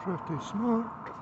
pretty smart.